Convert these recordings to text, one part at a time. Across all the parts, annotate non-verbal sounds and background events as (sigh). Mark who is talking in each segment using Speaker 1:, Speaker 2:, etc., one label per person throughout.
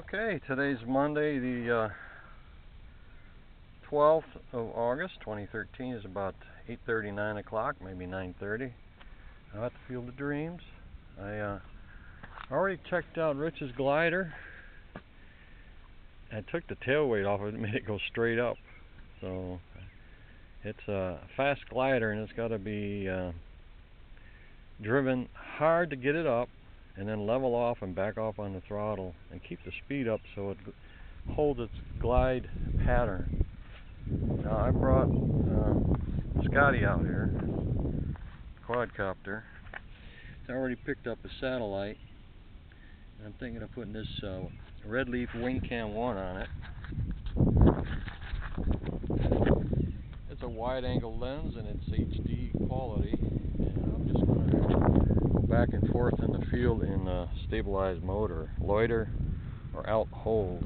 Speaker 1: Okay, today's Monday, the uh, 12th of August, 2013. is about 8:30, 9 o'clock, maybe 9:30. I'm at the Field of Dreams. I uh, already checked out Rich's glider. I took the tail weight off of it and (laughs) made it go straight up. So it's a fast glider and it's got to be uh, driven hard to get it up and then level off and back off on the throttle and keep the speed up so it holds its glide pattern. Now I brought uh, Scottie out here, quadcopter. It's already picked up a satellite. I'm thinking of putting this uh, Red Leaf Wing Cam 1 on it. It's a wide angle lens and it's HD quality and I'm just going to back and forth in the field in a stabilized mode or loiter or alt hold.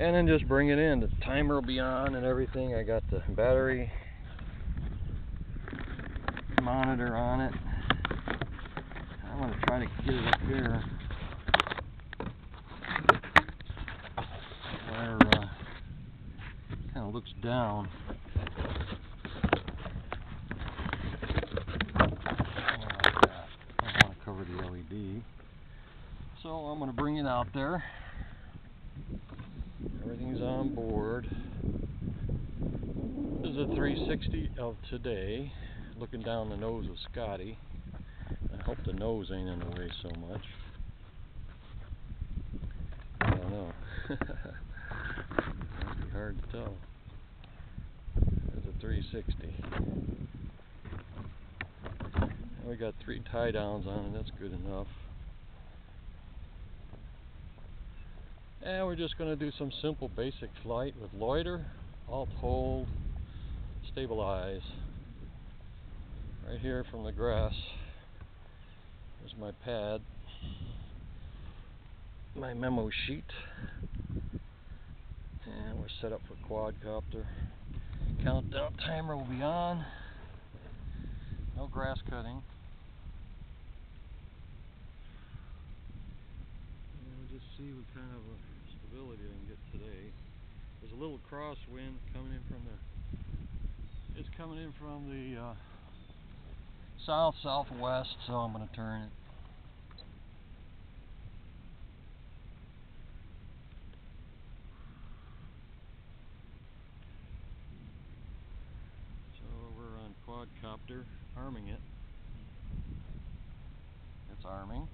Speaker 1: And then just bring it in. The timer will be on and everything. I got the battery monitor on it. I'm going to try to get it up here. Where uh, kind of looks down So I'm going to bring it out there. Everything's on board. This is a 360 of today, looking down the nose of Scottie. I hope the nose ain't in the way so much. I don't know. (laughs) Might be hard to tell. It's a 360. we got three tie downs on it, that's good enough. And we're just going to do some simple basic flight with loiter, alt hold, stabilize. Right here from the grass. There's my pad, my memo sheet. And we're set up for quadcopter. Countdown timer will be on. No grass cutting. And we'll just see what kind of a stability I can get today. There's a little crosswind coming in from the, it's coming in from the uh, south southwest, so I'm going to turn it. So we're on quadcopter, arming it. It's arming.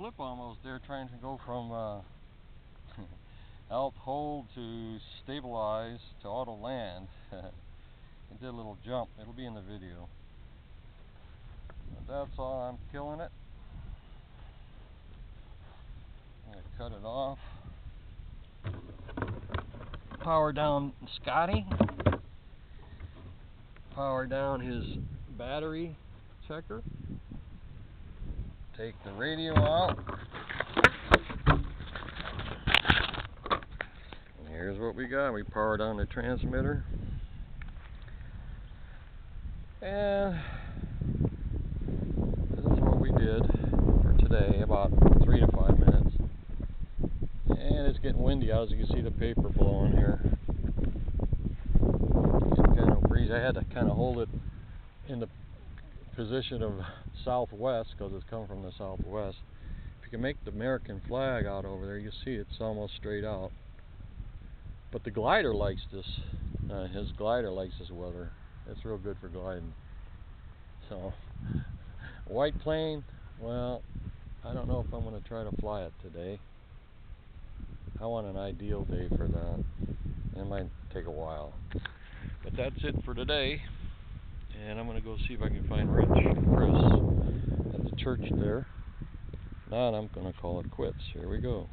Speaker 1: Flip almost there trying to go from uh, (laughs) hold to stabilize to auto land. (laughs) it did a little jump. It'll be in the video. But that's all. I'm killing it. I'm going to cut it off. Power down Scottie. Power down his battery checker. Take the radio out. And here's what we got. We powered on the transmitter. And this is what we did for today, about three to five minutes. And it's getting windy out as you can see the paper blowing here. Getting kind of breeze. I had to kind of hold it in the position of southwest because it's coming from the southwest. If you can make the American flag out over there, you see it's almost straight out. But the glider likes this. Uh, his glider likes this weather. It's real good for gliding. So, (laughs) white plane. Well, I don't know if I'm going to try to fly it today. I want an ideal day for that. It might take a while. But that's it for today and I'm gonna go see if I can find Rich and Chris at the church there. Now I'm gonna call it quits. Here we go.